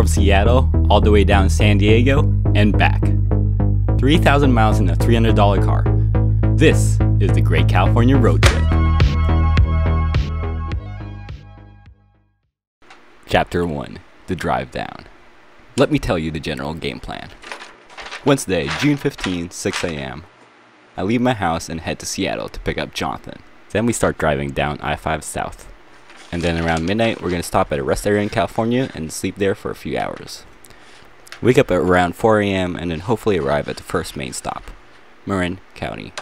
from Seattle all the way down San Diego and back. 3,000 miles in a $300 car. This is the Great California Road Trip. Chapter 1 The Drive Down. Let me tell you the general game plan. Wednesday, June 15, 6 a.m. I leave my house and head to Seattle to pick up Jonathan. Then we start driving down I 5 South and then around midnight we're going to stop at a rest area in California and sleep there for a few hours. Wake up at around 4 a.m. and then hopefully arrive at the first main stop, Marin County.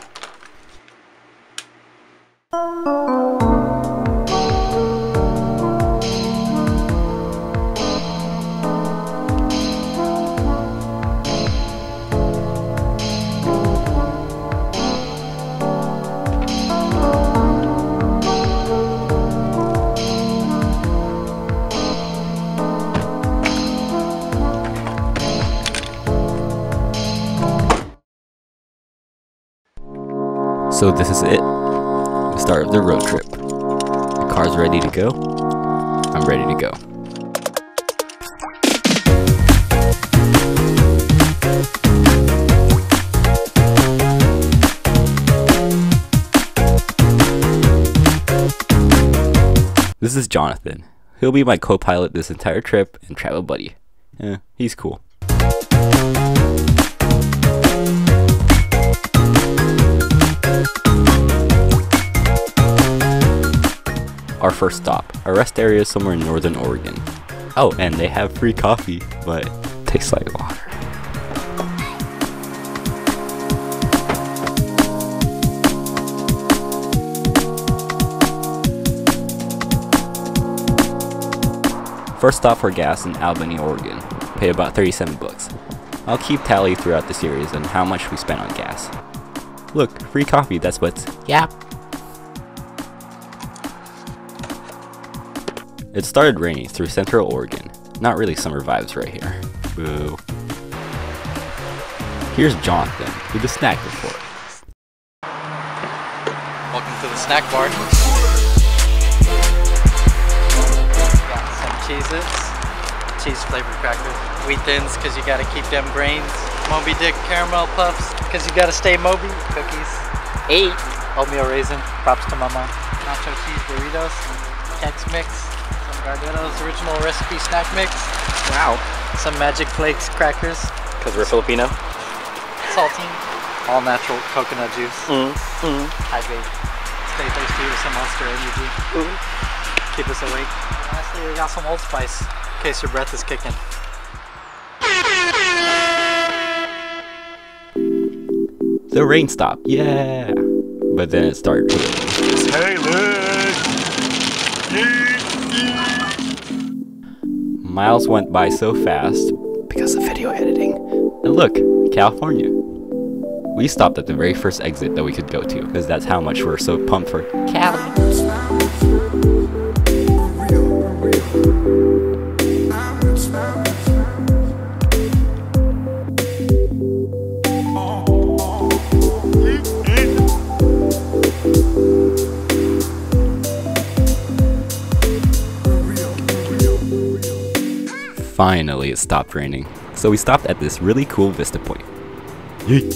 So this is it. The start of the road trip. The car's ready to go. I'm ready to go. This is Jonathan. He'll be my co-pilot this entire trip and travel buddy. He's cool. Our first stop, a rest area somewhere in northern Oregon. Oh, and they have free coffee, but it tastes like water. First stop for gas in Albany, Oregon. Pay about 37 bucks. I'll keep tally throughout the series on how much we spent on gas. Look, free coffee, that's what's yap. It started raining through central Oregon. Not really summer vibes right here. Boo. Here's Jonathan with the snack report. Welcome to the snack bar. Got some cheeses, cheese flavored crackers, wheat thins because you gotta keep them grains, Moby Dick caramel puffs because you gotta stay Moby, cookies, eight oatmeal raisin, props to mama, nacho cheese burritos, Chex Mix, some Gardetto's original recipe snack mix, Wow. some Magic Flakes crackers, Because we're Filipino. saltine, all natural coconut juice, Mm. Mm. hydrate, stay thirsty with some Monster Energy. Ooh. keep us awake. And lastly, we got some Old Spice in case your breath is kicking. The rain stopped, yeah! But then it started raining. Miles went by so fast because of video editing. And look, California. We stopped at the very first exit that we could go to because that's how much we're so pumped for Cali. Finally, it stopped raining. So we stopped at this really cool vista point. Yeet.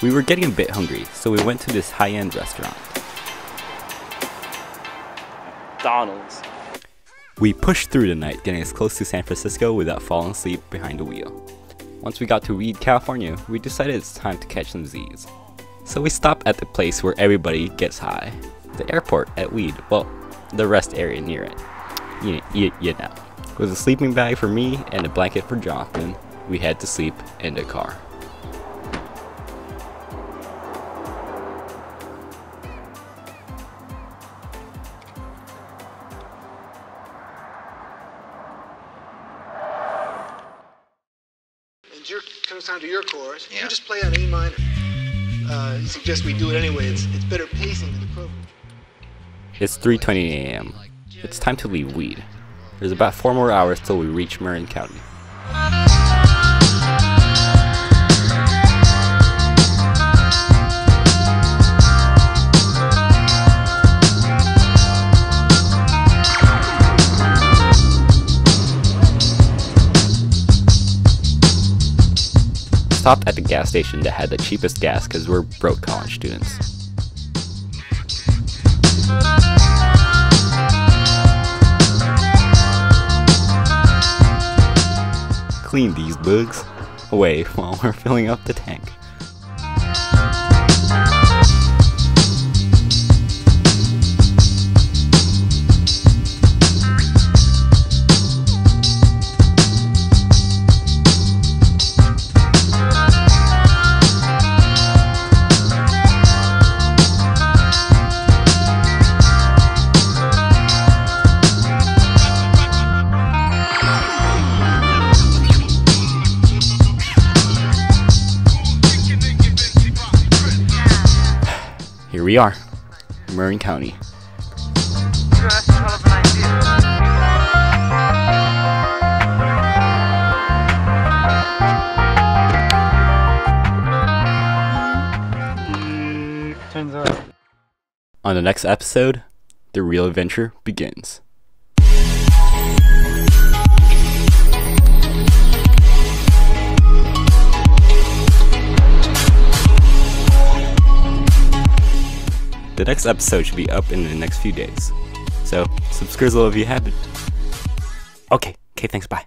We were getting a bit hungry, so we went to this high-end restaurant. Donald's. We pushed through the night, getting as close to San Francisco without falling asleep behind the wheel. Once we got to Weed, California, we decided it's time to catch some Z's. So we stopped at the place where everybody gets high. The airport at Weed, well, the rest area near it. You, you, you know. With a sleeping bag for me and a blanket for Jonathan, we had to sleep in the car. Your, comes time to your chorus. Yeah. You just play on A minor. Uh, he suggests we do it anyway. It's, it's better pacing to the program. It's 3:20 a.m. It's time to leave Weed. There's about four more hours till we reach Marin County. Stopped at the gas station that had the cheapest gas because we're broke college students. Clean these bugs away while we're filling up the tank. We are, Marin County. Mm, out. On the next episode, the real adventure begins. The next episode should be up in the next few days. So, subscribe if you haven't. Okay, okay, thanks, bye.